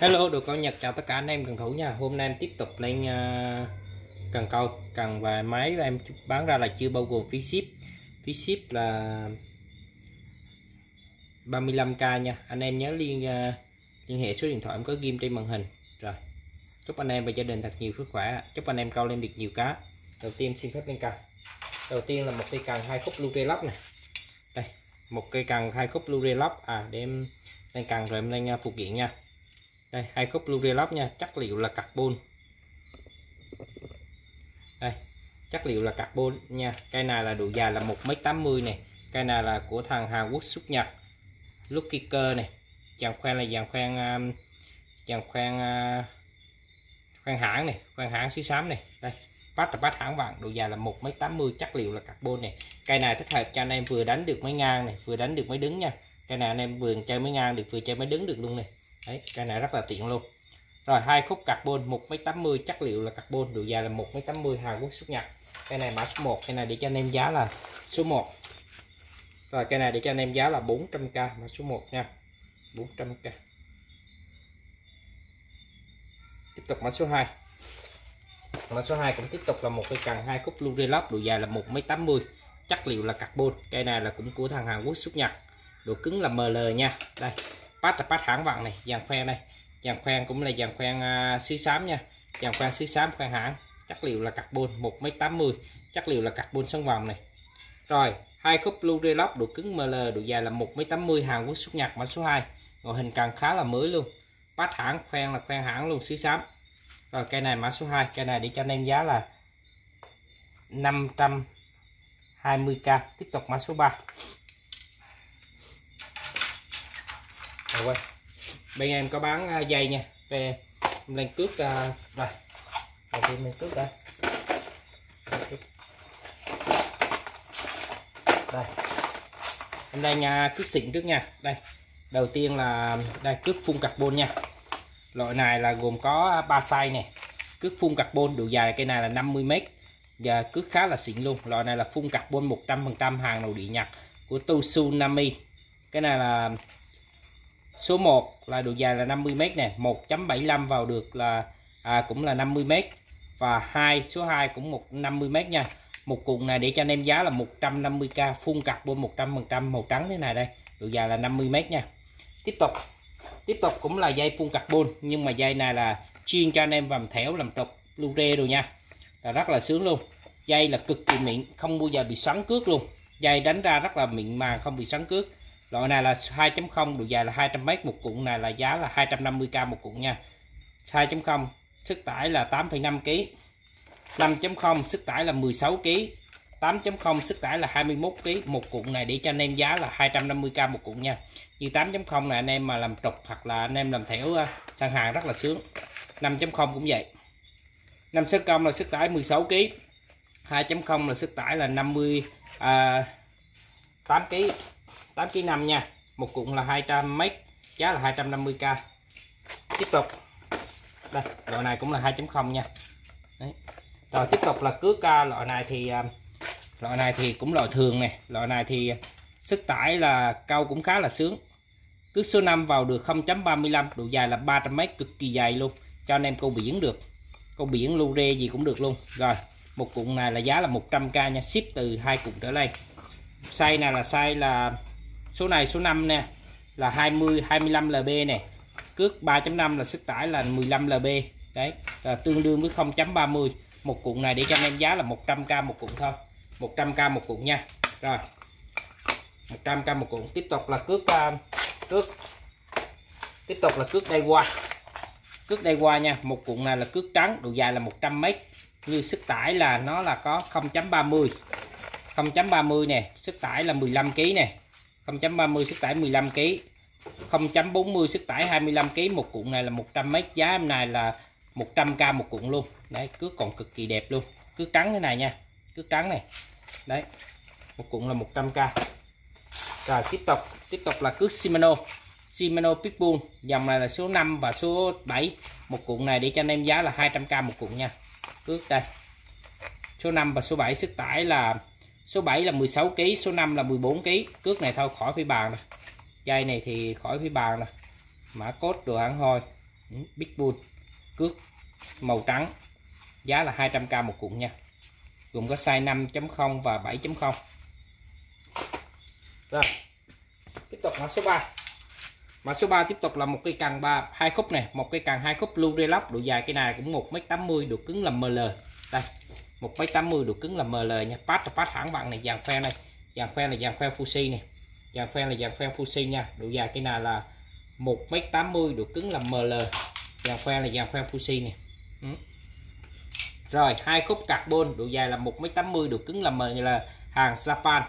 Hello, được con Nhật chào tất cả anh em cần thủ nha. Hôm nay em tiếp tục lên uh, cần câu, cần và máy và em bán ra là chưa bao gồm phí ship. Phí ship là 35k nha. Anh em nhớ liên uh, liên hệ số điện thoại em có ghim trên màn hình. Rồi. Chúc anh em và gia đình thật nhiều sức khỏe. Chúc anh em câu lên được nhiều cá. Đầu tiên xin phép lên cần. Đầu tiên là một cây cần hai khúc lưu lóc này. Đây, một cây cần hai khúc lưu lóc à để em lên cần rồi em lên uh, phụ kiện nha đây, hai khúc Lurelop nha. Chất liệu là carbon. Đây chất liệu là carbon nha. Cây này là độ dài là 1m80 này. Cây này là của thằng Hàn Quốc xuất Nhật Lucky Cơ này. Dàn khoan là dàn khoan um, dàn khoan uh, khoan hãng này, khoan hãng xí xám này. Đây, bắt là bắt hãng vàng, độ dài là 1m80 chất liệu là carbon này. Cây này thích hợp cho anh em vừa đánh được mấy ngang này, vừa đánh được mấy đứng nha. Cây này anh em vừa chơi mấy ngang được, vừa chơi mấy đứng được luôn này đấy, cái này rất là tiện luôn. Rồi, hai khúc carbon 1m80 chất liệu là carbon độ dài là 1m80 Hàn Quốc xuất nhập cái này mã số 1 cái này để cho anh em giá là số 1 rồi, cái này để cho anh em giá là 400k mã số 1 nha. 400k tiếp tục mã số 2 mã số 2 cũng tiếp tục là một cây cần hai khúc Lurilock độ dài là 1m80 chất liệu là carbon. Cây này là cũng của thằng Hàn Quốc xuất nhập độ cứng là ML nha. Đây pát là pát hãng vàng này dàn khoen đây. Dàn khoen cũng là dàn khoen à, uh, xứ xám nha. Dàn khoen xứ xám khoen hãng. Chất liệu là carbon 1m80 chất liệu là carbon sân vòng này. Rồi hai khúc blue relock độ cứng ML độ dài là 1m80 Hàn Quốc xuất nhật mã số 2 ngoại hình càng khá là mới luôn. Pát hãng khoen là khoen hãng luôn xứ xám. Rồi cây này mã số 2 cây này để cho anh em giá là 520k tiếp tục mã số 3 rồi quay. Bên em có bán à, dây nha. Về lên cước uh, rồi. Đầu tiên mình cước đây. Đây. Em đang nha à, cước xịn trước nha. Đây. Đầu tiên là đây cước phun carbon nha. Loại này là gồm có ba size này cước phun carbon độ dài cây này là 50 m và cước khá là xịn luôn. Loại này là phun carbon 100% hàng nội địa Nhật của Tosunami. Cái này là số 1 là độ dài là 50m nè 1.75 vào được là à, cũng là 50m và hai số 2 cũng một 50m nha. Một cuộn này để cho anh em giá là 150k phun carbon 100% màu trắng thế này đây. Độ dài là 50m nha. Tiếp tục. Tiếp tục cũng là dây phun carbon nhưng mà dây này là chuyên cho anh em làm thẻo làm trục lưu rê rồi nha. Là rất là sướng luôn. Dây là cực kỳ mịn không bao giờ bị xoắn cước luôn. Dây đánh ra rất là mịn mà không bị xoắn cước loại này là 2.0 độ dài là 200m một cuộn này là giá là 250k một cuộn nha. 2.0 sức tải là 8,5 kg 5.0 sức tải là 16 kg 8.0 sức tải là 21 kg một cuộn này để cho anh em giá là 250k một cuộn nha. Như 8.0 này anh em mà làm trục hoặc là anh em làm thẻo ờ, sang hàng rất là sướng. 5.0 cũng vậy. 5 sức công là sức tải 16 kg 2.0 là sức tải là 50 à, 8 kg 8 kg 5 nha. Một cuộn là 200 m giá là 250k tiếp tục. Đây, loại này cũng là 2.0 nha. Đấy. rồi tiếp tục là cước loại này thì à, loại này thì cũng loại thường này loại này thì sức tải là câu cũng khá là sướng. Cước số 5 vào được 0.35 độ dài là 300 m cực kỳ dài luôn. Cho anh em câu biển được. Câu biển lưu rê gì cũng được luôn. Rồi, một cuộn này là giá là 100k nha. Ship từ hai cuộn trở lên. Size này là size là số này số 5 nè là 20 25 lb nè. Cước 3.5 là sức tải là 15 lb đấy là tương đương với 0.30 một cuộn này để cho anh em giá là 100k một cuộn thôi. 100k một cuộn nha. Rồi. 100k một cuộn tiếp tục là cước uh, cước. Tiếp tục là cước đây qua. Cước đây qua nha. Một cuộn này là cước trắng độ dài là 100 m như sức tải là nó là có 0.30 0.30 nè sức tải là 15 kg nè. 0.30 sức tải 15 kg 0.40 sức tải 25 kg một cuộn này là 100 m giá, hôm nay là 100k một cuộn luôn. Đấy cước còn cực kỳ đẹp luôn. Cước trắng thế này nha cước trắng này. Đấy, một cuộn là 100k rồi, tiếp tục tiếp tục là cước Shimano. Shimano Pitbull, dòng này là số 5 và số 7 một cuộn này để cho anh em giá là 200k một cuộn nha. Cước đây. Số 5 và số 7 sức tải là số 7 là 16 kg số 5 là 14 kg cước này thôi, khỏi phải bàn rồi dây này thì khỏi phải bàn rồi mã cốt đồ hãng thôi. Ừ, Big Bull cước màu trắng. Giá là 200k một cụm nha. Gồm có size 5.0 và 7.0 rồi. Tiếp tục mã số 3 mã số 3 tiếp tục là một cây càng ba, hai khúc này một cây càng hai khúc lưu relock độ dài cái này cũng 1m80 độ cứng là ML đây. 1.80 độ cứng là ML nha. Pass là pass hãng bạn này, dàn khoe này. Dàn khoe là dàn khoe Fuji này. Dàn khoe là dàn khoe Fuji nha. Độ dài cái nào là 1.80 độ cứng là ML dàn khoe là dàn khoe Fuji này. Ừ. rồi, hai khúc carbon, độ dài là 1.80 độ cứng là ML hàng Japan.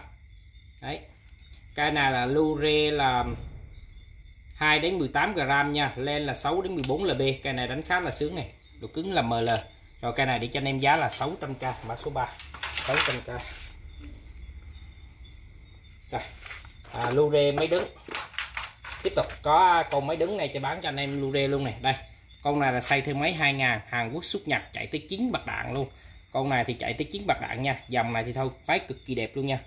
Đấy. Cái này là Lure là 2 đến 18 gram nha. Lên là 6 đến 14 lb. Cái này đánh khá là sướng này. Độ cứng là ml rồi cây này để cho anh em giá là 600k mã số 3 600k rồi à, lure máy đứng. Tiếp tục có con máy đứng này cho bán cho anh em lure luôn này. Đây con này là xây thêm máy 2000 Hàn Quốc xuất nhật chạy tới 9 bạc đạn luôn. Con này thì chạy tới 9 bạc đạn nha dòng này thì thôi máy cực kỳ đẹp luôn nha.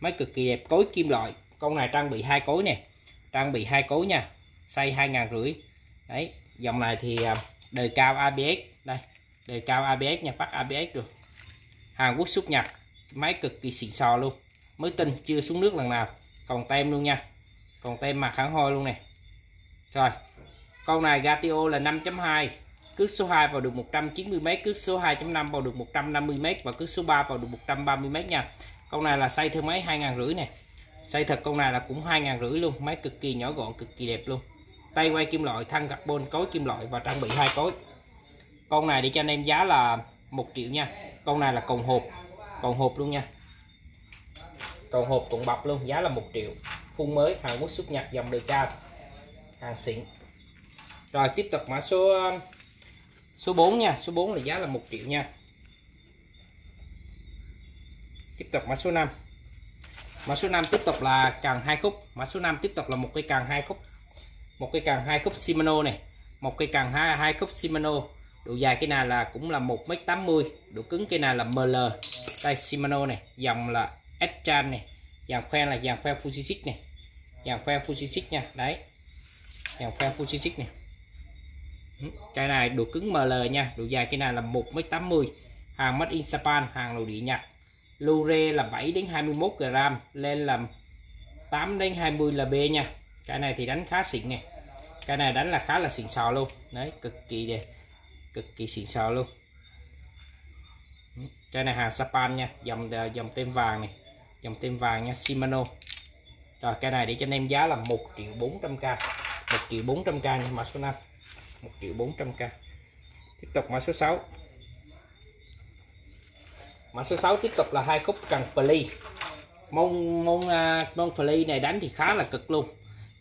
Máy cực kỳ đẹp cối kim loại. Con này trang bị hai cối nè trang bị hai cối nha xây hai ngàn rưỡi. Đấy dòng này thì à, đời cao ABS đây đề cao ABS nha, bắt ABS được. Hàn Quốc xuất nhật máy cực kỳ xịn sò luôn. Mới tin chưa xuống nước lần nào. Còn tem luôn nha. Còn tem mặt hẳn hôi luôn nè. Rồi, con này Gatio là 5.2 cước số 2 vào được 190m cước số 2.5 vào được 150m và cước số 3 vào được 130m nha. Con này là xây theo máy hai ngàn rưỡi nè. Xây thật con này là cũng hai ngàn rưỡi luôn, máy cực kỳ nhỏ gọn, cực kỳ đẹp luôn. Tay quay kim loại thân carbon, cối kim loại và trang bị hai cối con này để cho anh em giá là một triệu nha. Con này là còn hộp. Còn hộp luôn nha. Còn hộp còn bọc luôn, giá là một triệu. Phun mới Hàn Quốc xuất nhập, dòng đời cao hàng xịn. Rồi, tiếp tục mã số um, số 4 nha. Số 4 là giá là một triệu nha. Tiếp tục mã số 5 mã số 5 tiếp tục là càng hai khúc. Mã số 5 tiếp tục là một cây càng hai khúc. Một cây càng hai khúc Shimano này. Một cây càng hai hai khúc Shimano độ dài cái này là cũng là 1m80 độ cứng cái này là ML tay Shimano này, dòng là Estran này dàn khoen là dàn khoen Fujitsu này dàn khoen Fujitsu nha. Đấy dàn khoen Fujitsu này. Ừ, cái này độ cứng ML nha, độ dài cái này là 1m80 hàng made in Japan, hàng nội địa Nhật. Lure là 7 đến 21 g lên là 8 đến 20 lb nha. Cái này thì đánh khá xịn nè. Cái này đánh là khá là xịn sò luôn. Đấy, cực kỳ đẹp cực kỳ xịn sò luôn. Cái này hàng Sapan nha dòng à, dòng tem vàng này dòng tem vàng nha Shimano. Rồi cái này để cho anh em giá là 1 triệu 400k 1 triệu 400k nha mã số 5 1 triệu 400k tiếp tục mã số 6 mã số 6 tiếp tục là hai khúc cần ply môn môn uh, môn ply này đánh thì khá là cực luôn.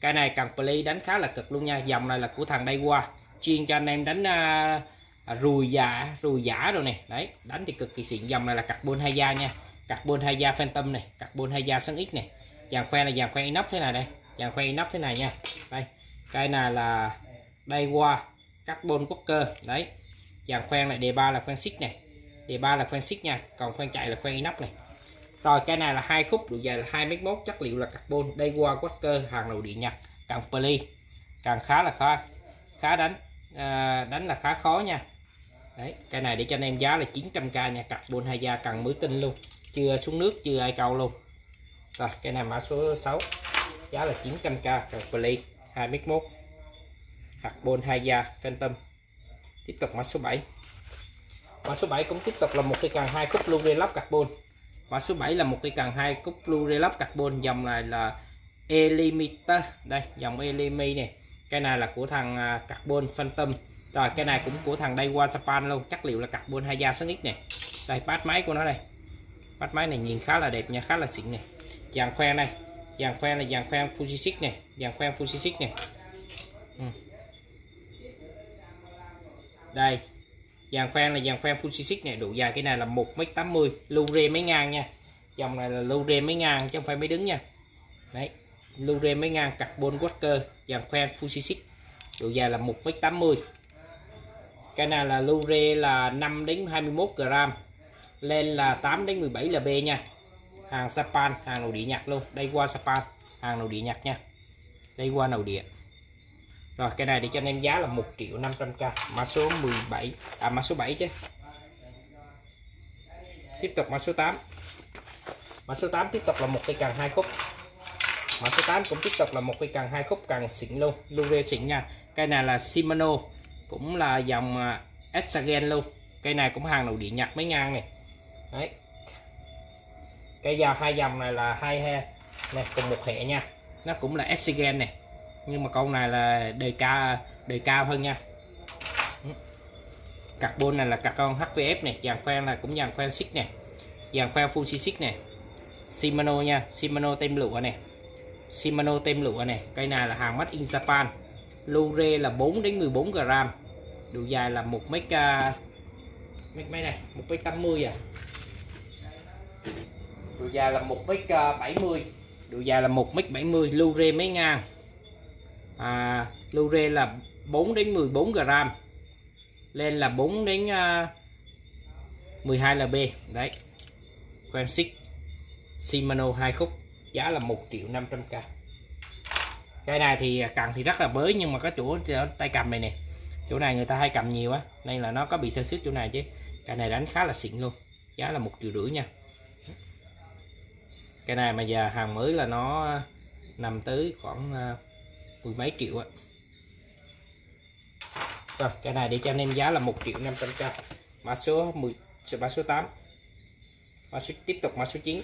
Cái này cần ply đánh khá là cực luôn nha. Dòng này là của thằng đây qua chuyên cho anh em đánh uh, À, rùi giả rùi giả rồi này. Đấy đánh thì cực kỳ xịn. Dòng này là carbon hai da nha. Carbon hai da phantom này carbon hai da sân x này. Dàn khoe là dàn khoe inox thế này đây. Dàn khoe inox thế này nha. Đây cái này là đây qua carbon walker. Đấy dàn khoen này đề ba là khoen xích này. Đề ba là khoen xích nha. Còn khoen chạy là khoen inox này. Rồi cái này là hai khúc độ dài là hai mét mốt. Chất liệu là carbon. Đây qua quát cơ hàng đầu điện nhật. Càng poly càng khá là khó khá đánh à, đánh là khá khó nha đấy, cái này để cho anh em giá là 900k nha carbon hai da cần mới tinh luôn. Chưa xuống nước, chưa ai câu luôn. Rồi, cái này mã số 6 giá là 900k càng poly 2 mét mốt. Carbon hai da phantom. Tiếp tục mã số 7 mã số 7 cũng tiếp tục là một cái càng hai cúp lưu lắp carbon mã số 7 là một cây càng hai cúp blue relop carbon dòng này là Elimiter đây, dòng Elimi này cái này là của thằng à, carbon phantom rồi, cái này cũng của thằng Daiwa Japan luôn. Chất liệu là carbon hai da sáng ít này. Đây, bát máy của nó đây. Bát máy này nhìn khá là đẹp nha, khá là xịn này dàn khoen này. Dàn khoen là dàn khoen Fujitsu này. Dàn khoen Fujitsu này. Ừ. đây. Dàn khoen là dàn khoen Fujitsu này. Độ dài, cái này là 1m80 lưu rê mấy ngang nha. Dòng này là lưu rê mấy ngang chứ không phải mấy đứng nha. Đấy. Lưu rê mấy ngang carbon Walker dàn khoen Fujitsu độ dài là 1m80 cái này là lure là 5 đến 21 gram, lên là 8 đến 17 là B nha. Hàng Sapan hàng nội địa Nhật luôn. Đây qua Sapan hàng nội địa Nhật nha. Đây qua nội địa. Rồi, cái này để cho anh em giá là 1 triệu 500k mã số 17 à mã số 7 chứ. Tiếp tục mã số 8 mã số 8 tiếp tục là một cây càng hai khúc. Mã số 8 cũng tiếp tục là một cây càng hai khúc càng xịn luôn lure xịn nha. Cây này là Shimano cũng là dòng à, Exagen luôn. Cây này cũng hàng nội địa nhật mấy ngang này. Đấy. Cây dao hai dòng này là hai he. Này, cùng một hệ nha. Nó cũng là Exagen này. Nhưng mà con này là đời ca đời cao hơn nha. Ừ. Carbon này là carbon HVF này, dàn khoen là cũng dàn khoen xích này. Dàn khoen Fuji xích này. Shimano nha, Shimano tem lụa này. Shimano tem lụa này. Cây này là hàng mắt in Japan. Lure là 4 đến 14 gram độ dài là một mét à, mét mấy này một mét 80 à? Độ dài là một mét à, bảy mươi. Độ dài là một mét bảy mươi lưu rê mấy ngang? À, lưu rê là 4 đến 14 gram lên là 4 đến à, uh, 12 lb đấy. Quen xích Shimano hai khúc giá là 1 triệu 500k cái này thì cần thì rất là mới nhưng mà có chỗ tay cầm này nè chỗ này người ta hay cầm nhiều á, nên là nó có bị sơ xước chỗ này chứ. Cái này đánh khá là xịn luôn, giá là một triệu rưỡi nha. Cái này mà giờ hàng mới là nó à, nằm tới khoảng à, mười mấy triệu á. Rồi, cái này để cho anh em giá là một triệu 500k mã số 10 mã số 8 mã số, tiếp tục mã số 9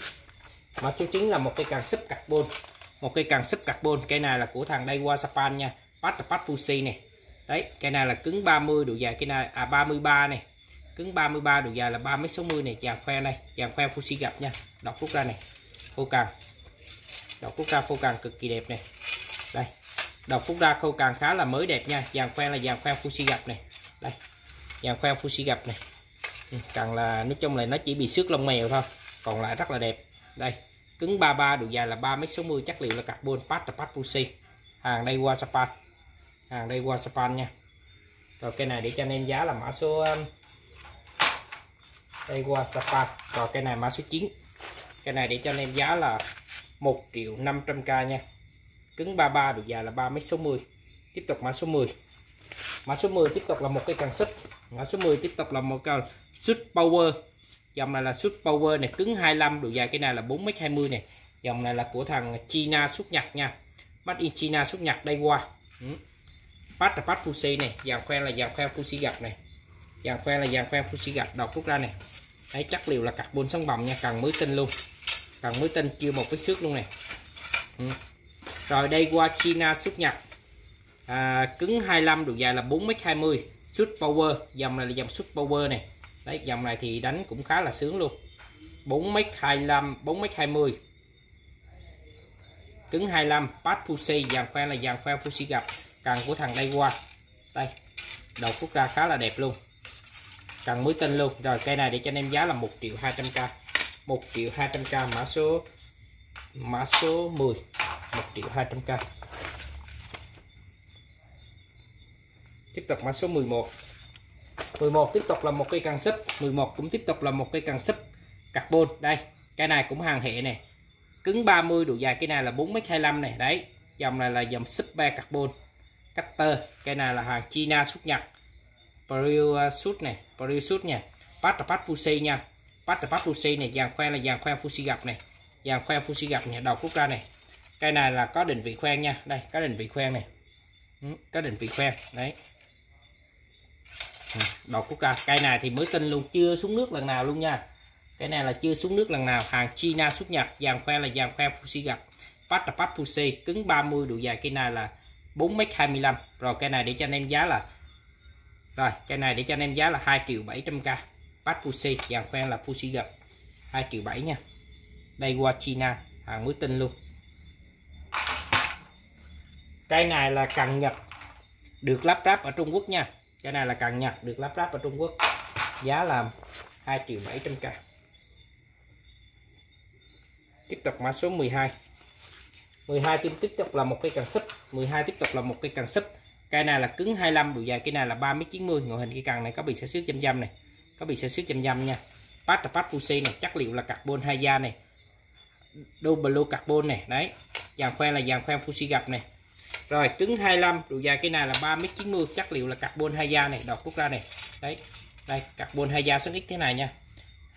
mã số 9 là một cây càng sấp carbon. Một cây càng sấp carbon cây này là của thằng Daiwa Japan nha. Pat Pat Fuji này đấy cây này là cứng 30 độ dài cây này à 33 này. Cứng 33 độ dài là 3m60 này, dàn khoe này, dàn khoe Fuji gặp nha. Đọc quốc ra này khô càng. Đọc quốc ra khô càng cực kỳ đẹp này. Đây, đọc quốc ra khô càng khá là mới đẹp nha. Dàn khoe là dàn khoe Fuji gặp này. Đây, dàn khoe Fuji gặp này. Ừ, càng là, nói chung là nó chỉ bị xước lông mèo thôi, còn lại rất là đẹp. Đây, cứng 33 độ dài là 3m60 chất liệu là carbon Pat Pat Fuji hàng đây qua Japan hàng đây qua span nha. Rồi cây này để cho anh em giá là mã số um, đây qua span rồi cây này mã số 9 cây này để cho anh em giá là 1 triệu 500k nha. Cứng 33 được dài là 3m60 tiếp tục mã số 10 mã số 10 tiếp tục là một cái càng súp mã số 10 tiếp tục là một cái suit power. Dòng này là suit power này, cứng 25 độ dài cái này là 4m20 này. Dòng này là của thằng China xuất Nhật nha. Made in China xuất Nhật, đây qua. Ừ. Pat là Pat Fuji này dàn khoe là dàn khoe Fuji gặp này. Dàn khoe là dàn khoe Fuji gặp đọc rút ra này. Đấy chất liệu là carbon sóng bầm nha cần mới tinh luôn. Cần mới tinh chưa một cái xước luôn này. Ừ. rồi đây qua China xuất Nhật à, cứng 25 độ dài là 4m20 suit power dòng này là dòng suit power này. Đấy dòng này thì đánh cũng khá là sướng luôn. 4m25 4m20 cứng 25 Pat Fuji dàn khoe là dàn khoe Fuji gặp cần của thằng đây qua đây, đầu phút ra khá là đẹp luôn. Cần mới tinh luôn. Rồi, cây này để cho anh em giá là 1 triệu 200k 1 triệu 200k mã số mã số 10 1 triệu 200k tiếp tục mã số 11 11 tiếp tục là một cây càng sấp. 11 cũng tiếp tục là một cây càng sấp. Carbon, đây, cái này cũng hàng hệ này cứng 30 độ dài, cái này là 4m25 này đấy, dòng này là dòng super carbon cutter cái này là hàng China xuất Nhật Peru này Peru suit nha Pat Pat Fuji nha. Pat Pat Fuji này, dàn khoen là dàn khoen Fuji gặp này. Dàn khoen Fuji gặp nhà đầu quốc ra này. Cái này là có định vị khoen nha. Đây, có định vị khoen này. Ừ, có định vị khoen đấy. Ừ, đầu quốc ra cây này thì mới tinh luôn, chưa xuống nước lần nào luôn nha. Cái này là chưa xuống nước lần nào, hàng China xuất Nhật dàn khoen là dàn khoen Fuji gặp. Pat Pat Fuji cứng 30 độ dài. Cây này là 4m25 rồi, cái này để cho anh em giá là, rồi, cái này để cho anh em giá là 2 triệu 700k Pat Fuji dàn khoen là Fuji gặp 2 triệu 7 nha. Đây, qua China hàng mới tinh luôn. Cái này là cần nhập được lắp ráp ở Trung Quốc nha. Cái này là cần nhập được lắp ráp ở Trung Quốc. Giá là 2 triệu 700k tiếp tục mã số 12 12 tim tiếp tục là một cây cần sấp. 12 tiếp tục là một cây cần sấp. Cây này là cứng 25 độ dài cây này là 3m90 ngoại hình cây cần này có bị sẽ xước chăm dâm này. Có bị sẽ xước chăm dâm nha. Pat là Pat Fuji này, chất liệu là carbon hai da này. Double carbon này, đấy. Dàn khoe là dàn khoe Fuji gặp này. Rồi, cứng 25 độ dài cái này là 3m90 chất liệu là carbon hai da này, đọc rút ra này. Đấy. Đây, carbon hai da sáng x thế này nha.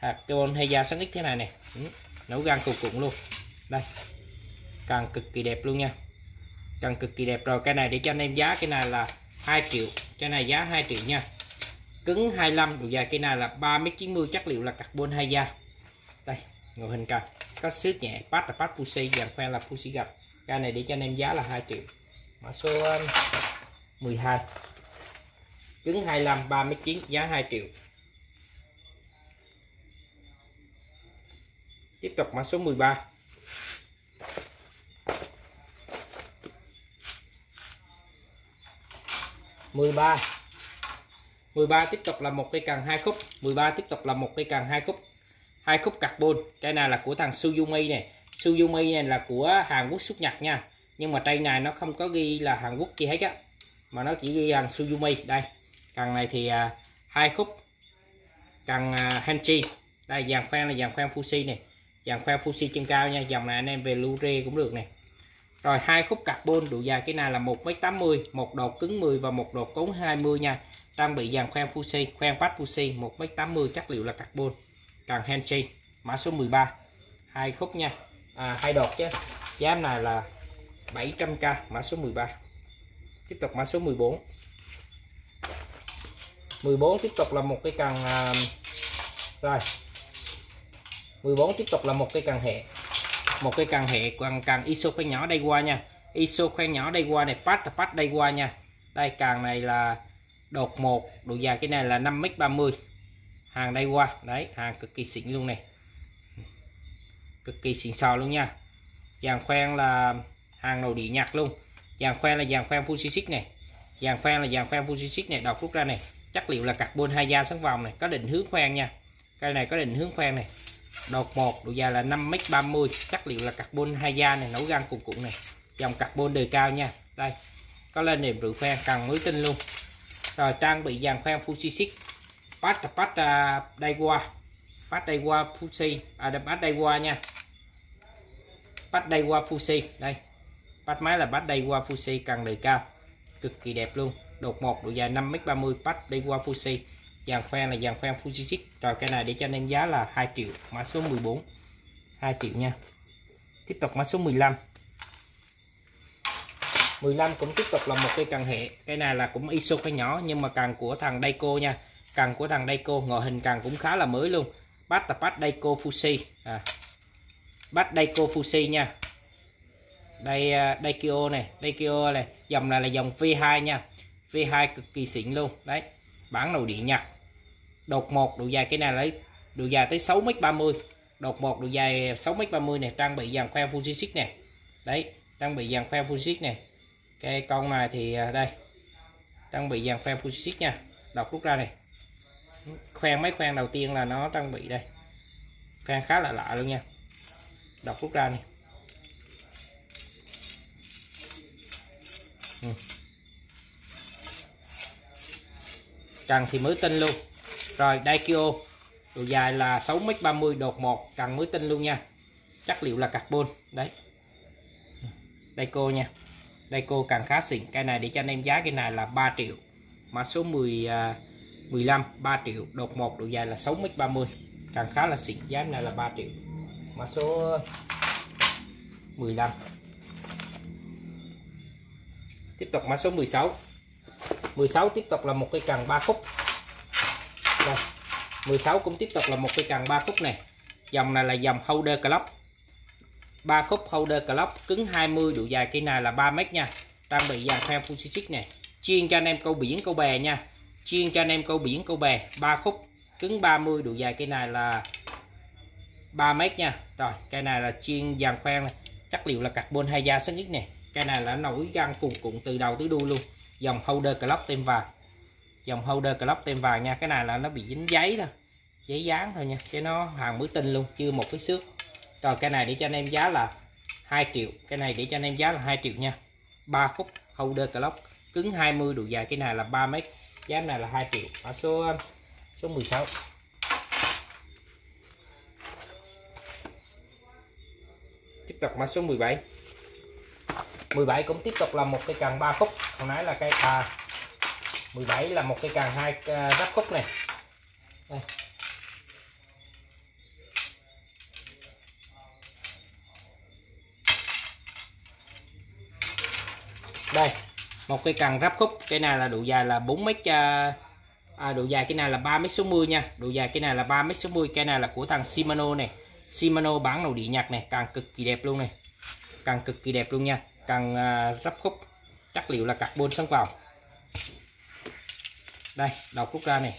Carbon hai da sáng x thế này này. Ừ, nấu gan cục cụng luôn. Đây càng cực kỳ đẹp luôn nha. Càng cực kỳ đẹp. Rồi, cái này để cho anh em giá, cái này là 2 triệu. Cái này giá 2 triệu nha. Cứng 25 độ dài. Cái này là 3090 chất liệu là carbon hai da. Đây ngồi hình cao có xước nhẹ pat là pat pussy dàn khoen là pussy gặp. Cái này để cho anh em giá là 2 triệu. Mã số um, 12 cứng 25 39 giá 2 triệu. Tiếp tục mã số 13 13 13 tiếp tục là một cây cần hai khúc. 13 tiếp tục là một cây cần hai khúc. Hai khúc carbon. Cái này là của thằng Suzumi này Suzumi này là của Hàn Quốc xuất nhật nha. Nhưng mà cây này nó không có ghi là Hàn Quốc gì hết á. Mà nó chỉ ghi hàng Suzumi đây cần này thì à, hai khúc. Cần à, Hanchi. Đây dàn khoen là dàn khoen Fuji này dàn khoen Fuji trên cao nha. Dòng này anh em về Lure cũng được này rồi hai khúc carbon độ dài cái này là 1m80 một độ cứng 10 và một độ cống 20 nha. Trang bị dàn khoen Fuji khoen vách Fuji 1m80 chất liệu là carbon. Càng Hanchi mã số 13 hai khúc nha. À, hai đột chứ. Giá này là 700k mã số 13 tiếp tục mã số 14 14 tiếp tục là một cái càng à, rồi. 14 tiếp tục là một cái càng hệ một cái cần hệ cần cần iso khoen nhỏ đây qua nha. Iso khoen nhỏ đây qua này, pass pass đây qua nha. Đây, càng này là đột một, độ dài cái này là 5m30 hàng đây qua, đấy, hàng cực kỳ xịn luôn này. Cực kỳ xịn sò luôn nha. Dàn khoen là hàng nội địa nhặt luôn. Dàn khoen là dàn khoen Fujitsu này. Dàn khoen là dàn khoen Fujitsu này, đọc rút ra này. Chất liệu là carbon hai da sáng vòng này, có định hướng khoen nha. Cây này có định hướng khoen này đột một, độ dài là 5m30 chất liệu là carbon hai da này, nấu gan cùng cụm này. Dòng carbon đời cao nha. Đây, có lên nệm rượu phe cần mới tinh luôn. Rồi, trang bị dàn khoen Fujitsu. Patch là patch à, Daiwa. À, đây qua patch đây Fuji à patch đây qua nha. Patch Daiwa Fuji đây bắt máy là bắt Daiwa Fuji cần đời cao. Cực kỳ đẹp luôn. Đột một, độ dài 5m30 bắt Daiwa Fuji dàn khoen là dàn khoen Fuji rồi cái này để cho anh em giá là 2 triệu, mã số 14 2 triệu nha. Tiếp tục mã số 15 15 cũng tiếp tục là một cây cần hệ. Cái này là cũng ISO cái nhỏ, nhưng mà càng của thằng Daiko nha. Càng của thằng Daiko, ngoại hình càng cũng khá là mới luôn. Bắt tập bắt Daiko Fuji. À. bắt Daiko Fuji nha. Đây à, Daikyo này Daikyo này dòng này là dòng V2 nha. V2 cực kỳ xịn luôn. Đấy bản đầu điện nhặt đột một độ dài cái này lấy? Độ dài tới 6m30 đột một độ dài 6m30 này trang bị dàn khoen Fujitsu này đấy, trang bị dàn khoen Fujitsu này cái con này thì à, đây. Trang bị dàn khoen Fujitsu nha. Đọc rút ra này khoen mấy khoen đầu tiên là nó trang bị đây. Khoen khá là lạ luôn nha. Đọc rút ra này ừ. cần thì mới tin luôn rồi, Daikyo. Độ dài là 6m30 đột 1 cần mới tinh luôn nha. Chất liệu là carbon. Đấy. Daiko nha. Daiko càng khá xịn. Cái này để cho anh em giá cái này là 3 triệu. Mã số 10 15 3 triệu. Đột 1 độ dài là 6m30 càng khá là xịn. Giá này là 3 triệu. Mã số 15 tiếp tục mã số 16 16 tiếp tục là một cây cần 3 khúc đây. 16 cũng tiếp tục là một cây cần 3 khúc này. Dòng này là dòng holder clock 3 khúc holder clock cứng 20 độ dài cây này là 3m nha. Trang bị dàn theo Fujitsu này. Chuyên cho anh em câu biển, câu bè nha. Chuyên cho anh em câu biển, câu bè. 3 khúc cứng 30 độ dài cây này là 3m nha. Rồi, cây này là chuyên dàn khoen này. chất liệu là carbon hai da sáng này. Cây này là nổi găng cùng cuộn từ đầu tới đuôi luôn. Dòng holder clock tem vàng dòng holder clock tem vàng nha. Cái này là nó bị dính giấy thôi. Giấy dán thôi nha. Chứ nó hàng mới tinh luôn, chưa một cái xước. Rồi cái này để cho anh em giá là 2 triệu. Cái này để cho anh em giá là 2 triệu nha. 3 phút holder clock cứng 20 độ dài. Cái này là 3 mét, giá này là 2 triệu. Ở số um, số 16 tiếp tục mã số 17 17 cũng tiếp tục là một cây cần 3 phút hồi nãy là cây à 17 là một cây càng hai à, uh, ráp khúc này. Đây. đây một cây cần ráp khúc cái này là độ dài là 4 mét à, à, độ dài cái này là 3 mét 60 nha. Độ dài cái này là 3 mét 60 cái này là của thằng Shimano này. Shimano bán đầu địa nhạc này càng cực kỳ đẹp luôn này. Càng cực kỳ đẹp luôn nha càng à, rắp khúc. Chất liệu là carbon sáng vào đây, đầu cúc ra này.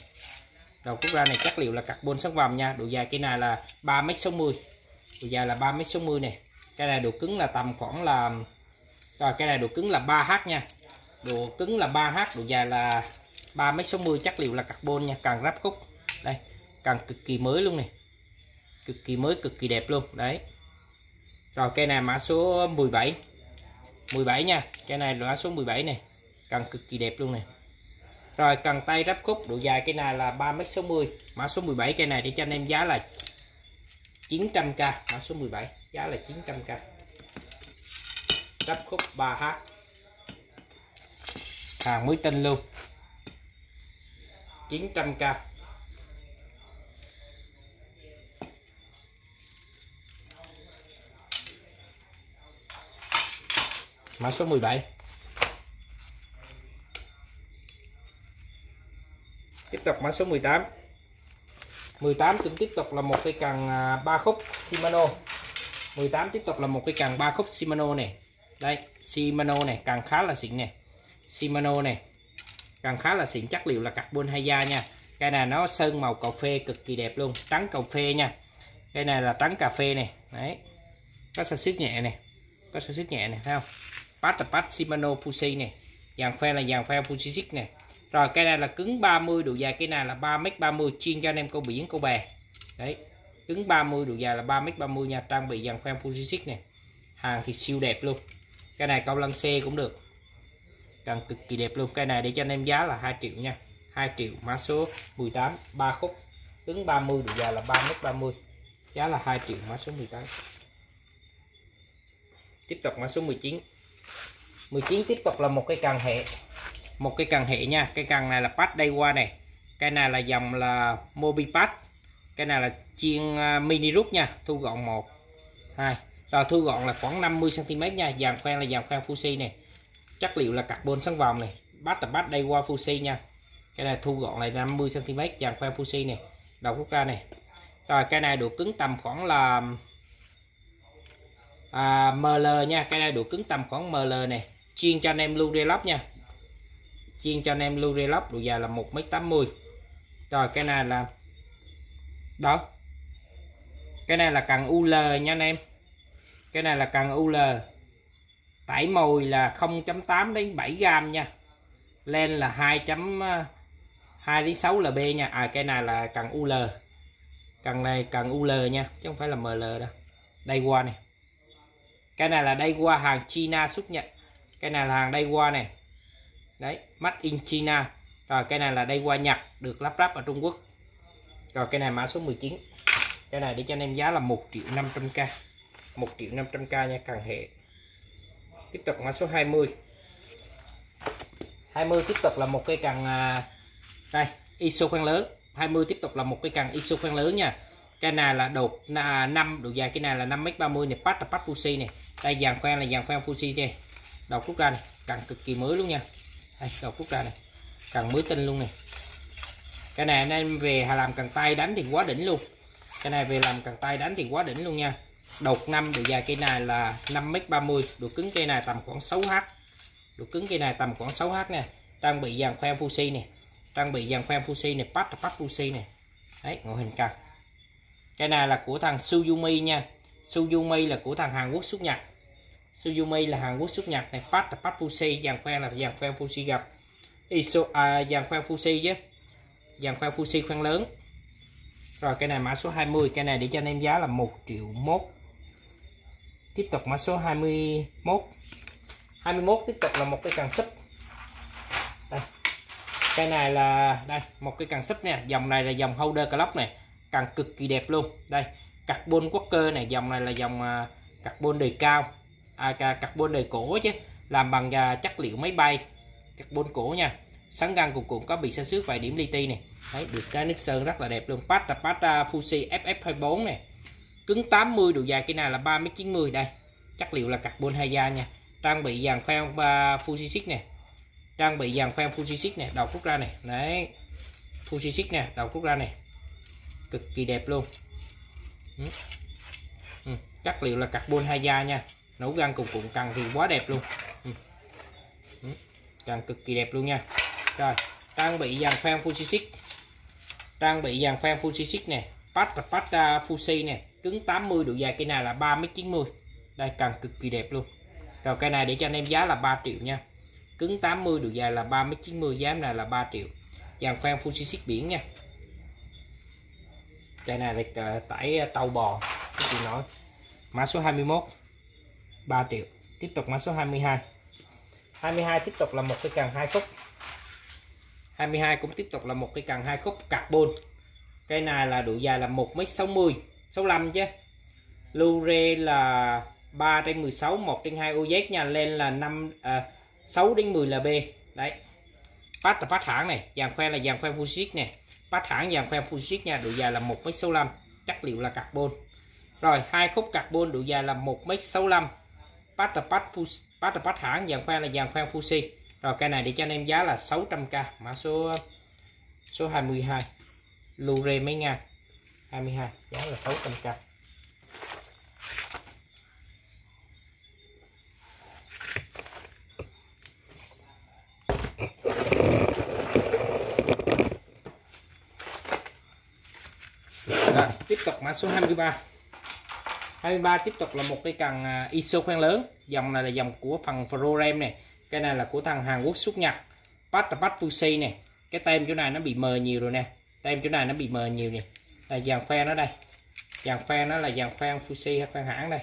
Đầu cúc ra này chất liệu là carbon sắc vòng nha. Độ dài cái này là 3m60 độ dài là 3m60 này. Cái này độ cứng là tầm khoảng là, rồi cái này độ cứng là 3h nha. Độ cứng là 3h độ dài là 3m60 chất liệu là carbon nha. Càng ráp khúc. Đây, càng cực kỳ mới luôn này. Cực kỳ mới, cực kỳ đẹp luôn. Đấy. Rồi cây này mã số 17 17 nha. Cái này mã số 17 này. Càng cực kỳ đẹp luôn này rồi, cần tay ráp khúc, độ dài cái này là 3m60 mã số 17 cây này để cho anh em giá là 900k mã số 17 giá là 900k ráp khúc 3h hàng mới tinh luôn. 900k mã số 17 tiếp tục mã số 18 18 cũng tiếp tục là một cây cần à, ba khúc Shimano. 18 tiếp tục là một cây cần ba khúc Shimano này. Đây Shimano này càng khá là xịn này Shimano này càng khá là xịn chất liệu là carbon hay da nha. Cái này nó sơn màu cà phê cực kỳ đẹp luôn trắng cà phê nha. Cái này là trắng cà phê này đấy. Có sơ xích nhẹ này có sơ xích nhẹ này thấy không? Patapat Shimano Fuji này. Dàn khoe là dàn khoe Fuji này rồi cây này là cứng 30 độ dài cây này là 3m30 chuyên cho anh em câu biển, câu bè. Đấy, cứng 30 độ dài là 3m30 nha, trang bị dàn khoe Fuji này. Hàng thì siêu đẹp luôn. Cái này câu lăng xe cũng được. Càng cực kỳ đẹp luôn. Cái này để cho anh em giá là 2 triệu nha. 2 triệu, mã số 18 3 khúc. Cứng 30 độ dài là 3m30 giá là 2 triệu, mã số 18 tiếp tục mã số 19 19 tiếp tục là một cái cần hệ một cái cần hệ nha. Cái cần này là pad đây qua này. Cái này là dòng là mobi pad, cái này là chiên à, mini rút nha. Thu gọn một hai. Rồi thu gọn là khoảng 50 cm nha. Dàn khoan là dàn khoan Fuji này. Chất liệu là carbon sáng vòng này. Bắt là bắt đây qua Fuji nha. Cái này thu gọn là 50 cm dàn khoan Fuji này. Đầu quốc ra này. Rồi cái này độ cứng tầm khoảng là à, ML nha. Cái này độ cứng tầm khoảng ML này. Chuyên cho anh em lưu relock nha chiên cho anh em lưu relock độ dài là 1m80 rồi, cái này là đó. Cái này là cần UL nha anh em. Cái này là cần UL tải mồi là 0.8 đến 7 gram nha. Lên là 2.2 ờ, đến 6 lb nha. À cái này là cần UL cần này cần UL nha, chứ không phải là ML đâu. Đây qua này. Cái này là đây qua hàng China xuất nhập. Cái này là hàng đây qua này đấy, made in China. Rồi, cái này là đây qua Nhật, được lắp ráp ở Trung Quốc. Rồi, cái này mã số 19 cái này để cho anh em giá là 1 triệu 500k 1 triệu 500k nha càng hệ. Tiếp tục mã số 20 20 tiếp tục là một cây càng à, đây, ISO khoan lớn. 20 tiếp tục là một cây càng ISO khoan lớn nha. Cái này là đột à, 5 độ dài cái này là 5m30 này patch là patch Fuji này. Đây, dàn khoan là dàn khoan Fuji đây. Đầu cúc ra này, càng cực kỳ mới luôn nha đây, đầu cúc ra này. Cần mới tinh luôn này. Cái này anh em về làm cần tay đánh thì quá đỉnh luôn. Cái này về làm cần tay đánh thì quá đỉnh luôn nha. Đột năm độ dài cây này là 5m30 độ cứng cây này tầm khoảng 6h độ cứng cây này tầm khoảng 6h nè. Trang bị dàn khoen Fuji này trang bị dàn khoen Fuji này patch patch Fuji này đấy ngoại hình tròn cái này là của thằng Suzumi nha. Suzumi là của thằng Hàn Quốc xuất Nhật. Suzumi là Hàn Quốc xuất Nhật này phát là phát Fuji dàn khoen là dàn khoen Fuji gặp. ISO à, dàn khoen Fuji chứ. Dàn khoen Fuji khoen lớn. Rồi cái này mã số 20 cái này để cho anh em giá là 1 triệu mốt. Tiếp tục mã số 21 21 tiếp tục là một cái cần sấp đây. Cái này là đây một cái cần sấp nè dòng này là dòng holder clock này. Cần cực kỳ đẹp luôn. Đây carbon worker này dòng này là dòng à, carbon đời cao à, carbon đời cổ chứ làm bằng à, chất liệu máy bay. Carbon cổ nha. Sắn găng cùng cũng có bị sa xước vài điểm li ti này đấy được cái nước sơn rất là đẹp luôn. Pata Pata Fuji FF24 này cứng 80 độ dài cái này là 3m90 đây. Chất liệu là carbon hai da nha. Trang bị dàn khoan uh, à, Fuji 6 này trang bị dàn khoan Fuji 6 này đầu rút ra này đấy. Fuji 6 nè đầu rút ra này cực kỳ đẹp luôn. Ừ. Ừ. chất liệu là carbon hai da nha nấu găng cùng cuộn cần thì quá đẹp luôn. Ừ. ừ. Cần cực kỳ đẹp luôn nha. Rồi trang bị dàn khoan Fuji 6 trang bị dàn khoan Fuji 6 nè. Patch và patch uh, à, Fuji nè. Cứng 80 độ dài cây này là 3m90 đây cần cực kỳ đẹp luôn. Rồi cây này để cho anh em giá là 3 triệu nha. Cứng 80 độ dài là 3m90 giá này là 3 triệu. Dàn khoan Fuji 6 biển nha. Cây này là à, tải à, tàu bò. Chị nói? Mã số 21 3 triệu. Tiếp tục mã số 22 22 tiếp tục là một cái cần hai khúc. 22 cũng tiếp tục là một cái cần hai khúc carbon. Cây này là độ dài là 1m60 65 chứ. Lưu rê là 3 trên 16 1 trên 2 OZ nha. Lên là 5 à, 6 đến 10 là B đấy. Phát là phát hãng này dàn khoen là dàn khoen Fuji này phát hãng dàn khoen Fuji nha độ dài là 1m65 chất liệu là carbon. Rồi hai khúc carbon độ dài là 1m65 Patapat Patapat hãng dàn khoan là dàn khoan Fuji rồi cây này để cho anh em giá là 600k mã số số 22 Lure mấy nha 22 giá là 600k Rồi, tiếp tục mã số 23 23 tiếp tục là một cái cần à, ISO khoan lớn. Dòng này là dòng của phần Florem này cái này là của thằng Hàn Quốc xuất Nhật Pat là Pat Pussy này cái tem chỗ này nó bị mờ nhiều rồi nè, tem chỗ này nó bị mờ nhiều nè. Là dàn khoe nó đây, dàn khoe nó là dàn khoen Fuji hay khoan hãng đây.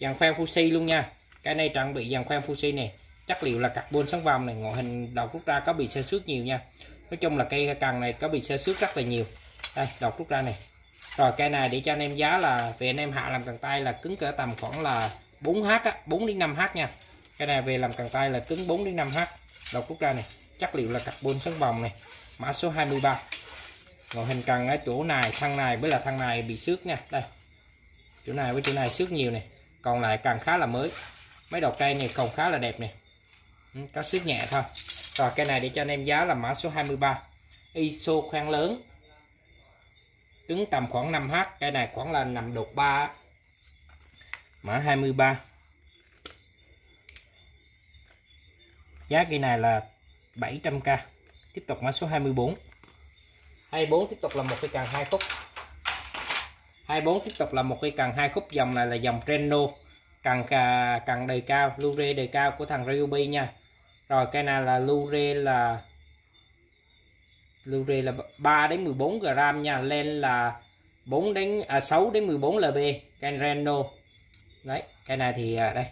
Dàn khoen Fuji luôn nha, cái này trang bị dàn khoen Fuji này chất liệu là carbon sáng vòng này, ngoại hình đầu rút ra có bị sơ xước nhiều nha. Nói chung là cây cần này có bị sơ xước rất là nhiều. Đây đầu rút ra này rồi cây này để cho anh em giá là về anh em hạ làm cần tay là cứng cỡ tầm khoảng là 4h á, 4 đến 5h nha. Cái này về làm cần tay là cứng 4 đến 5h đầu cút ra này chất liệu là carbon sơn vòng này mã số 23 còn hình cần ở chỗ này thân này với là thân này bị xước nha. Đây chỗ này với chỗ này xước nhiều này còn lại cần khá là mới. Mấy đầu cây này còn khá là đẹp này. Ừ, có xước nhẹ thôi. Rồi cây này để cho anh em giá là mã số 23 ISO khoan lớn trứng tầm khoảng 5H cây này khoảng là nằm đột 3 mã 23 giá cây này là 700k tiếp tục mã số 24 24 tiếp tục là một cây cần hai khúc. 24 tiếp tục là một cây cần hai khúc, dòng này là dòng Reno cần cần đầy cao Lure đầy cao của thằng Ryobi nha. Rồi cây này là Lure là lưu rê là 3 đến 14 gram nha. Len là 4 đến à, 6 đến 14 lb. Cái Reno. Đấy cái này thì à, đây.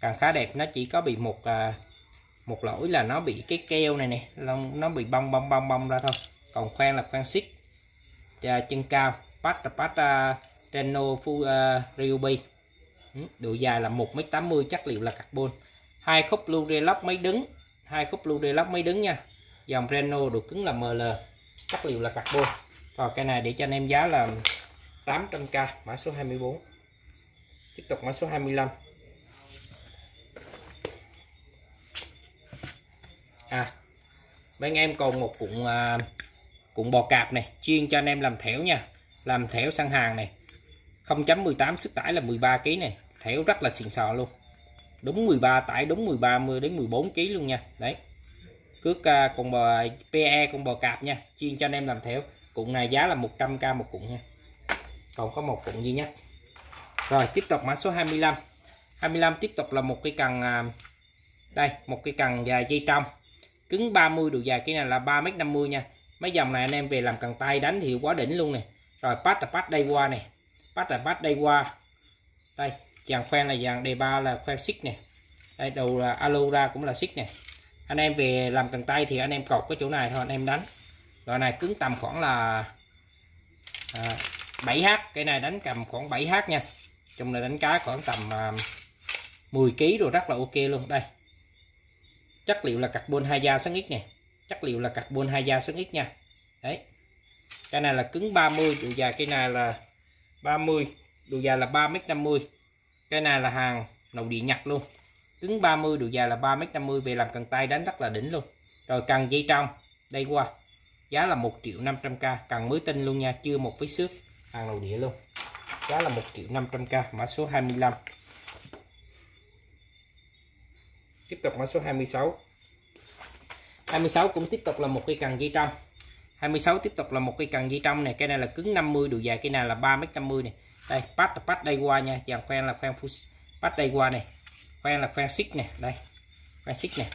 Càng khá đẹp nó chỉ có bị một à, một lỗi là nó bị cái keo này nè. Nó bị bong bong bong bong ra thôi. Còn khoan là khoan xích à, chân cao. Pat pat uh, à, Reno Full à, uh, Ruby ừ, độ dài là 1m80 chất liệu là carbon. Hai khúc lưu rê lóc máy đứng. Hai khúc lưu rê lóc máy đứng nha dòng Reno độ cứng là ML chất liệu là carbon. Và cái này để cho anh em giá là 800k mã số 24 tiếp tục mã số 25 à mấy anh em còn một cuộn à, cuộn bò cạp này chuyên cho anh em làm thẻo nha. Làm thẻo săn hàng này. 0.18 sức tải là 13 kg này. Thẻo rất là xịn sò luôn. Đúng 13 tải đúng 13 10 đến 14 kg luôn nha. Đấy cước con bò PE con bò cạp nha. Chuyên cho anh em làm theo. Cuộn này giá là 100k một cuộn nha. Còn có một cuộn duy nhất rồi, tiếp tục mã số 25 25 tiếp tục là một cái cần à, đây, một cái cần dài dây trong. Cứng 30 độ dài cái này là 3m50 nha. Mấy dòng này anh em về làm cần tay đánh thì quá đỉnh luôn này rồi pass là pass đây qua này pass là pass đây qua. Đây dàn khoen là dàn đề ba là khoen xích này đây, đầu là alo ra cũng là xích này anh em về làm cần tay thì anh em cột cái chỗ này thôi anh em đánh. Loại này cứng tầm khoảng là à, 7h cái này đánh cầm khoảng 7h nha. Trong này đánh cá khoảng tầm à, 10 kg rồi rất là ok luôn. Đây. Chất liệu là carbon hai da sáng ít nè. Chất liệu là carbon hai da sáng ít nha. Đấy. Cái này là cứng 30 độ dài cái này là 30 độ dài là 3m50 cái này là hàng nội địa nhật luôn cứng 30 độ dài là 3m50 về làm cần tay đánh rất là đỉnh luôn. Rồi cần dây trong, đây qua. Giá là 1 triệu 500k cần mới tinh luôn nha, chưa một phí xước. Hàng đầu địa luôn. Giá là 1 triệu 500k mã số 25 tiếp tục mã số 26 26 cũng tiếp tục là một cây cần dây trong. 26 tiếp tục là một cây cần dây trong này, cái này là cứng 50 độ dài cái này là 3m50 này. Đây bắt là bắt đây qua nha dàn khoen là khoen bắt đây qua này khoen là khoen xích này đây khoen xích này.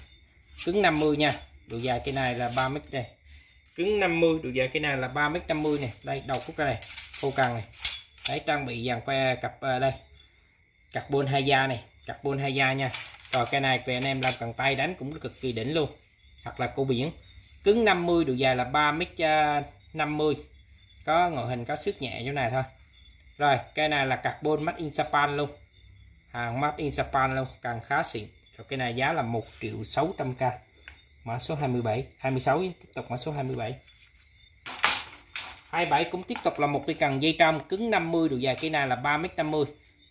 Cứng 50 nha độ dài cái này là 3 mét này cứng 50 độ dài cái này là 3 mét 50 này. Đây đầu khúc ra này khô cần này. Đấy trang bị dàn khoe cặp uh, đây carbon hai da này carbon hai da nha. Rồi cái này về anh em làm cần tay đánh cũng cực kỳ đỉnh luôn hoặc là cổ biển. Cứng 50 độ dài là 3 mét ờ, 50 có ngoại hình có sức nhẹ chỗ này thôi. Rồi cái này là carbon mắt in Japan luôn hàng made in Japan luôn, càng khá xịn. Rồi cái này giá là 1 triệu 600k mã số 27 26 tiếp tục mã số 27 27 cũng tiếp tục là một cây cần dây trăm cứng 50 độ dài. Cây này là 3m50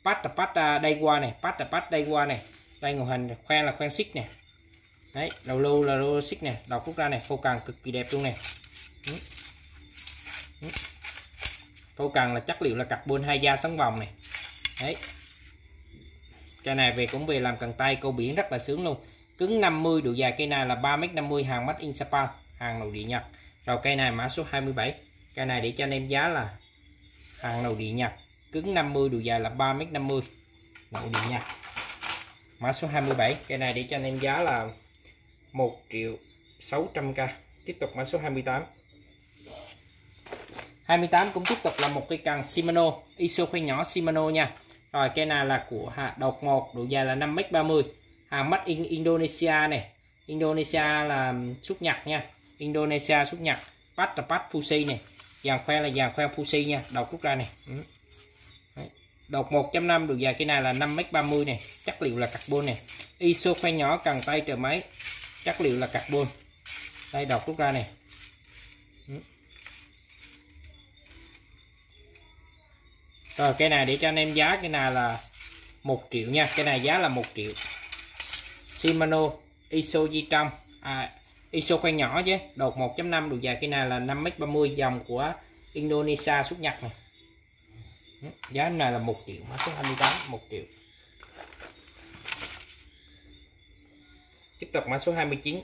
patch là patch à, đây qua này patch là patch đây qua này. Đây ngồi hình khoen là khoen xích nè. Đấy đầu lưu là lưu xích nè đầu khúc ra này, phô càng cực kỳ đẹp luôn nè. Ừ. Ừ. Phô càng là chất liệu là carbon, hai da sáng vòng này. Đấy cây này về cũng về làm cần tay, câu biển rất là sướng luôn. Cứng 50 độ dài. Cây này là 3m50 hàng mắt in Japan hàng nội địa Nhật. Rồi cây này mã số 27 cây này để cho anh em giá là hàng nội địa Nhật. Cứng 50 độ dài là 3m50 nội địa Nhật. Mã số 27 cây này để cho anh em giá là 1 triệu 600k tiếp tục mã số 28 28 cũng tiếp tục là một cây càng Shimano, ISO khoen nhỏ Shimano nha rồi cây này là của hạ độc 1 độ dài là 5m30 hàng mắt in Indonesia này. Indonesia là xúc nhật nha. Indonesia xúc nhật. Patch là patch Fuji này. Dàn khoe là dàn khoe Fuji nha. Đầu rút ra này. Đột 1.5 được dài cái này là 5m30 này. Chất liệu là carbon này. ISO khoe nhỏ cần tay trời máy. Chất liệu là carbon. Đây đọc rút ra này. Rồi cây này để cho anh em giá cái này là một triệu nha. Cái này giá là một triệu. Shimano ISO di trong à, ISO khoan nhỏ chứ. Đột 1.5 độ dài. Cái này là 5m30 dòng của Indonesia xuất nhật này. Giá này là 1 triệu mã số 28 1 triệu. Tiếp tục mã số 29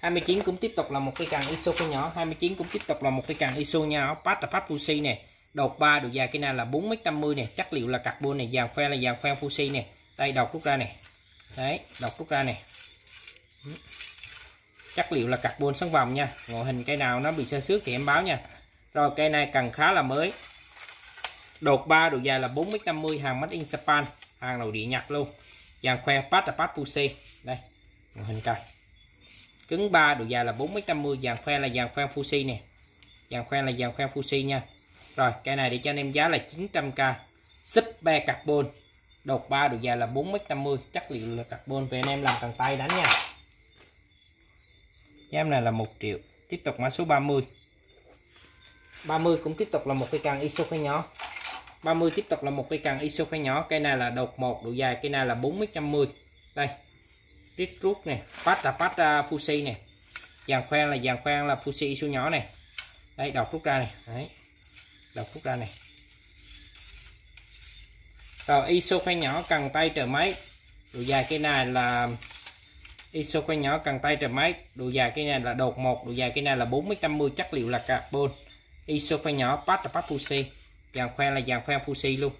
29 cũng tiếp tục là một cái càng ISO khoen nhỏ 29 cũng tiếp tục là một cái càng ISO nhỏ Pat là Pat này đột ba độ dài cái này là 4m50 nè, chất liệu là carbon này dàn khoe là dàn khoe Fuji nè. Đây đọc rút ra nè. Đấy đọc rút ra nè. Ừ. Chất liệu là carbon sáng vòng nha. Ngoại hình cây nào nó bị sơ xước thì em báo nha. Rồi, cây này cần khá là mới. Đột ba độ dài là 4m50 hàng mắt in Japan, hàng nội địa Nhật luôn. Dàn khoe pat là pat Pussy đây, ngoại hình cây cứng 3 độ dài là 4m50 dàn khoe là dàn khoe Fuji nè. Dàn khoe là dàn khoe Fuji nha rồi cây này để cho anh em giá là 900k super carbon. Đột 3 độ dài là 4m50 chất liệu là carbon về anh em làm cần tay đánh nha. Giá này là 1 triệu. Tiếp tục mã số 30 30 cũng tiếp tục là một cây càng ISO khoen nhỏ. 30 tiếp tục là một cây càng ISO khoen nhỏ. Cây này là đột 1 độ dài cây này là 4m50 đây. Rít rút nè phát là phát uh, à, Fuji nè. Dàn khoen là dàn khoen là Fuji ISO nhỏ này đây đọc rút ra này đấy đọc phút ra này. Rồi, ISO khoen nhỏ cần tay trời máy. Độ dài cái này là, ISO khoen nhỏ cần tay trời máy. Độ dài cái này là đột một, độ dài cái này là 480 chất liệu là carbon. ISO khoen nhỏ pass là pass Fuji. Dàn khoen là dàn khoen Fuji luôn.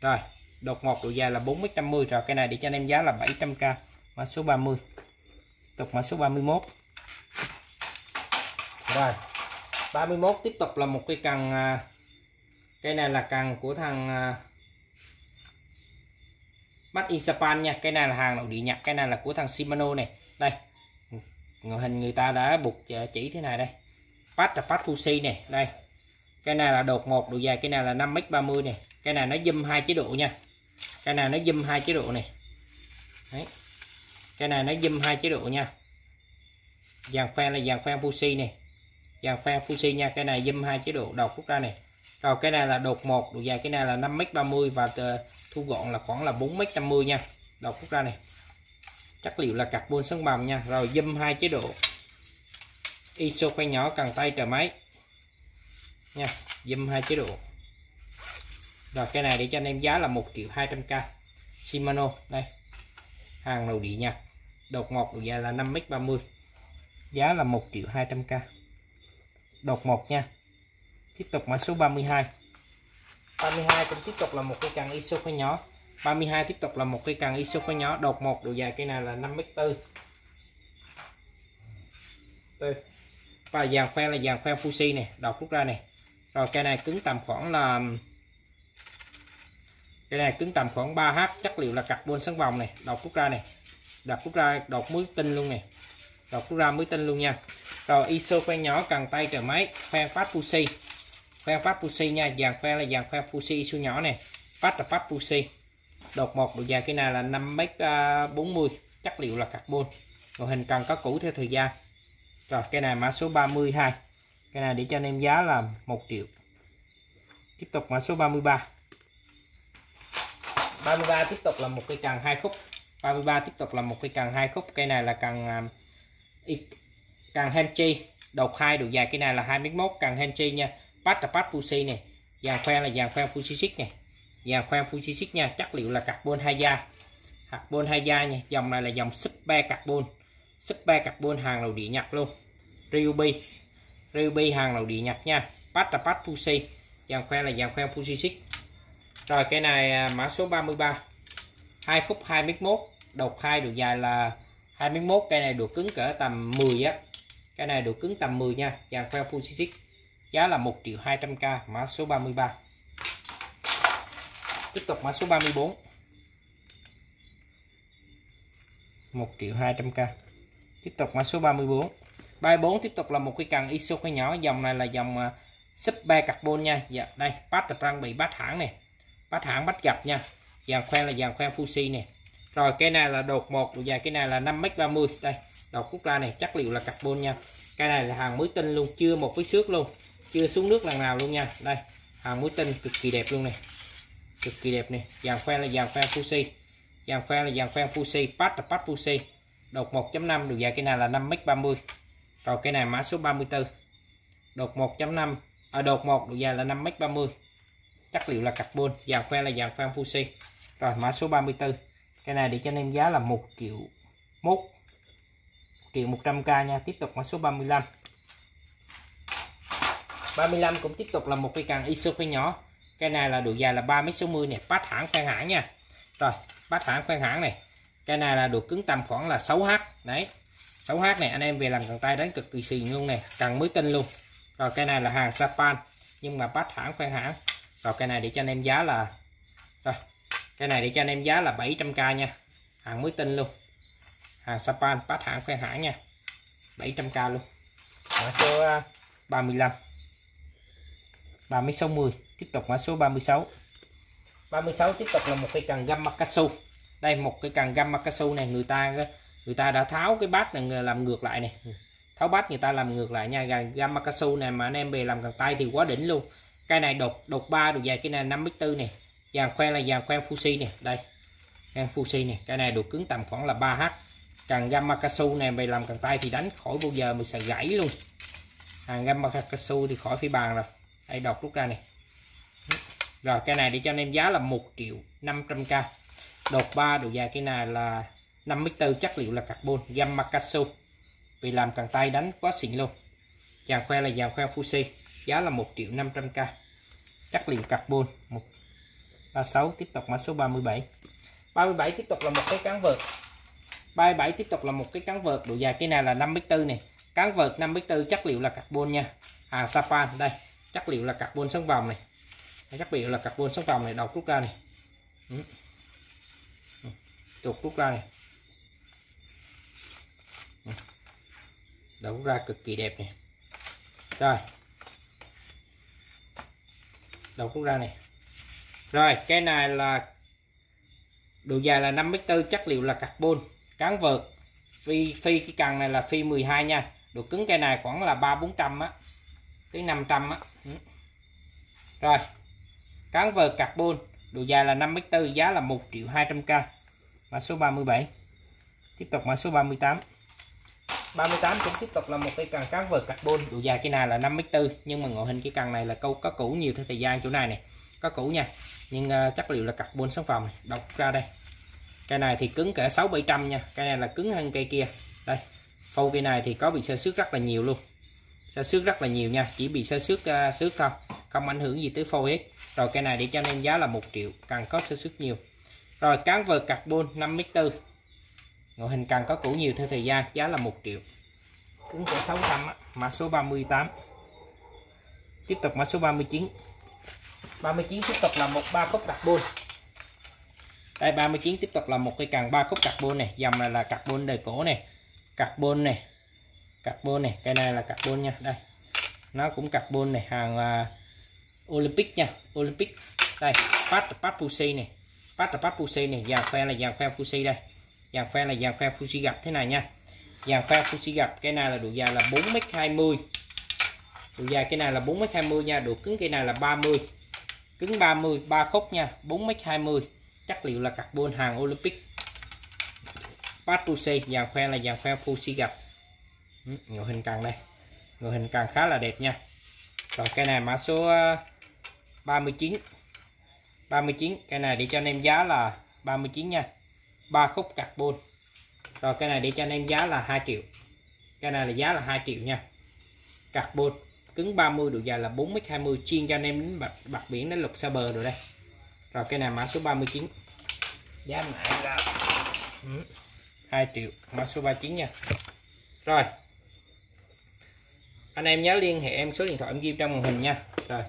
Rồi, đột một, độ dài là 450 rồi, cái này để cho anh em giá là 700k mã số 30 tục mã số 31 rồi. 31 tiếp tục là một cái cần à, cây này là cần của thằng à, Made in Japan nha. Cây này là hàng nội địa Nhật cây này là của thằng Shimano này. Đây người hình người ta đã buộc à, chỉ thế này đây. Patch là patch Fuji này đây. Cái này là đột một độ dài cái này là 5m30 này. Cái này nó dâm hai chế độ nha. Cái này nó dâm hai chế độ này. Đấy. cái này nó dâm hai chế độ nha. Dàn khoen là dàn khoen Fuji này. Dạ, dàn khoen Fuji nha. Cái này dâm hai chế độ đầu phút ra này. Rồi, cái này là đột một. Độ dài cái này là 5m30 và thu gọn là khoảng là 4m50 nha. Đầu phút ra này. Chất liệu là carbon sống mầm nha. Rồi dâm hai chế độ. ISO khoen nhỏ cần tay trở máy. Nha dâm hai chế độ. Rồi, cái này để cho anh em giá là 1 triệu 200k Shimano, đây. Hàng nội địa nha. Đột một độ dài là 5m30 giá là 1 triệu 200k đột một nha. Tiếp tục mã số 32 32 cũng tiếp tục là một cây cần ISO khoen nhỏ. 32 tiếp tục là một cây cần ISO khoen nhỏ. Đột một độ dài cây này là 5m4 và dàn khoen là dàn khoen Fuji này đọc rút ra này rồi cây này cứng tầm khoảng là cây này cứng tầm khoảng 3h chất liệu là carbon sáng vòng này đọc rút ra này đọc rút ra đột muối tinh luôn này đọc ra mới tin luôn nha. Rồi ISO khoen nhỏ cần tay trời máy khoen phát Fuji khoen phát Fuji nha, dàn khoen là dàn khoen Fuji ISO nhỏ này phát là phát Fuji đột một độ dài cái này là 5m40 à, chất liệu là carbon. Rồi hình cần có cũ theo thời gian. Rồi cái này mã số 32 cái này để cho anh em giá là 1 triệu. Tiếp tục mã số 33 33 tiếp tục là một cây cần hai khúc. 33 tiếp tục là một cây cần hai khúc. Cây này là cần càng cần henchi đầu hai độ dài cái này là 21 cần henchi nha. Bắt là bắt Fuji này dàn khoen là dàn khoen Fuji này dàn khoen Fuji nha, chất liệu là carbon hai da. Carbon hai da nha, dòng này là dòng super carbon. Super carbon hàng đầu địa nhật luôn. Ryubi Ryubi hàng đầu địa nhật nha. Bắt là bắt Fuji dàn khoen là dàn khoen Fuji rồi cái này à, mã số 33 2 khúc 21 đầu hai độ dài là 21 cây này được cứng cỡ tầm 10 á. Cái này được cứng tầm 10 nha dàn khoen Fuji giá là 1 triệu 200k mã số 33 tiếp tục mã số 34 1 triệu 200k tiếp tục mã số 34 34 tiếp tục là một cái cần ISO cái nhỏ. Dòng này là dòng à, uh, super carbon nha. Dạ đây bát được trang bị bát hãng này. Bát hãng bát gặp nha. Dàn khoen là dàn khoen Fuji này rồi cây này là đột một. Độ dài cây này là 5m30 đây đầu cúc la này chất liệu là carbon nha. Cây này là hàng mới tinh luôn chưa một cái xước luôn. Chưa xuống nước lần nào luôn nha. Đây hàng mới tinh cực kỳ đẹp luôn này. Cực kỳ đẹp này. Dàn khoen là dàn khoen Fuji. Dàn khoen là dàn khoen Fuji. Patch là patch Fuji. Đột 1.5 độ dài cây này là 5m30 rồi cây này mã số 34 đột 1.5 ở à, đột 1 độ dài là 5m30 chất liệu là carbon. Dàn khoen là dàn khoen Fuji. Rồi mã số 34 cái này để cho anh em giá là 1 triệu 1 triệu 100k nha, tiếp tục mã số 35 35 cũng tiếp tục là một cây càng ISO khoen nhỏ. Cái này là độ dài là 3m60 này bát hãng khoan hãng nha. Rồi bát hãng khoan hãng này. Cái này là độ cứng tầm khoảng là 6h đấy. 6h này, anh em về làm cần tay đánh cực kỳ xì luôn này cần mới tinh luôn. Rồi, cái này là hàng Sapan nhưng mà bát hãng khoan hãng. Rồi, cái này để cho anh em giá là, rồi cái này để cho anh em giá là 700k nha. Hàng mới tinh luôn. Hàng Sapan, bát hãng, khoe hãng nha. 700k luôn. Mã số 35 36 10 tiếp tục mã số 36 36 tiếp tục là một cây cần găm Makasu đây, một cái cần găm Makasu này, người ta người ta đã tháo cái bát này làm ngược lại này. Tháo bát người ta làm ngược lại nha. Gần găm Makasu này mà anh em về làm cần tay thì quá đỉnh luôn. Cái này đột đột ba được dài, cái này 54 này dàn khoen là dàn khoen Fuji nè, đây. Khoen Fuji nè, cái này độ cứng tầm khoảng là 3h cần găm Makasu này, mày làm cần tay thì đánh khỏi bao giờ mình sẽ gãy luôn. Hàng găm Makasu thì khỏi phi bàn rồi. Đây, đọc rút ra này. Rồi, cái này để cho anh em giá là 1 triệu 500k đột 3 độ dài cái này là 54 chất liệu là carbon. Gam Makasu vì làm cần tay đánh quá xịn luôn. Dàn khoe là dàn khoe Fuji. Giá là 1 triệu 500k chất liệu carbon, một 36 tiếp tục mã số 37 37 tiếp tục là một cái cán vợt. 37 tiếp tục là một cái cán vợt. Độ dài cái này là 54 này. Cán vợt 54 chất liệu là carbon nha. Hàng Safan đây. Chất liệu là carbon sống vòng này. Chất liệu là carbon sống vòng này, đầu rút ra này. Ừ. ừ trục rút ra này. Ừ. Đầu rút ra cực kỳ đẹp này. Rồi. Đầu rút ra này rồi, cái này là độ dài là 5m4 chất liệu là carbon, cán vợt. Phi phi cái cần này là phi 12 nha. Độ cứng cây này khoảng là ba bốn trăm á, tới 500 á. Ừ. Rồi, cán vợt carbon, độ dài là 5m4 giá là 1 triệu 200k mã số 37 tiếp tục mã số 38 38 cũng tiếp tục là một cây cần cán vợt carbon. Độ dài cái này là 5m4 nhưng mà ngoại hình cái cần này là câu có cũ nhiều theo thời gian chỗ này này có cũ nha. Nhưng uh, chất liệu là carbon sản phẩm này. Đọc ra đây. Cây này thì cứng cỡ 6 700 nha. Cây này là cứng hơn cây kia. Đây. Phâu cây này thì có bị sơ xước rất là nhiều luôn. Sơ xước rất là nhiều nha. Chỉ bị sơ xước uh, à, xước thôi. Không ảnh hưởng gì tới phâu hết. Rồi cây này để cho nên giá là một triệu. Càng có sơ xước nhiều. Rồi cán vợt carbon 5m4 ngoại hình càng có cũ nhiều theo thời gian giá là 1 triệu. Cứng cỡ 600 á, mã số 38 tiếp tục mã số 39 39 tiếp tục là một ba khúc carbon. Đây 39 tiếp tục là một cây càng ba khúc carbon này. Dòng này là carbon đời cổ này. Carbon này. Carbon này. Cái này là carbon nha. Đây. Nó cũng carbon này. Hàng uh, Olympic nha. Olympic. Đây Pat Pat Fuji này. Pat Pat Fuji này. Dàn khoe là dàn khoe Fuji đây. Dàn khoe là dàn khoe Fuji gặp thế này nha. Dàn khoe Fuji gặp cái này là độ dài là 4m20 độ dài cái này là 4m20 nha. Độ cứng cái này là 30 cứng 30 3 khúc nha. 4m20 chất liệu là carbon hàng Olympic. Patusi dàn khoen là dàn khoen Fuji gặp ừ, ngựa hình càng đây. Ngựa hình càng khá là đẹp nha. Rồi, cái này mã số ờ, 39 39 cái này để cho anh em giá là 39 nha. 3 khúc carbon. Rồi, cái này để cho anh em giá là 2 triệu. Cái này là giá là 2 triệu nha. Carbon cứng 30 độ dài là 4m20 chiên cho anh em đến bạc, bạc biển đến lục xa bờ rồi đây. Rồi cái này mã số 39 giá lại là ừ, 2 triệu. Mã số 39 nha. Rồi. Anh em nhớ liên hệ em số điện thoại em ghi trong màn hình nha. Rồi.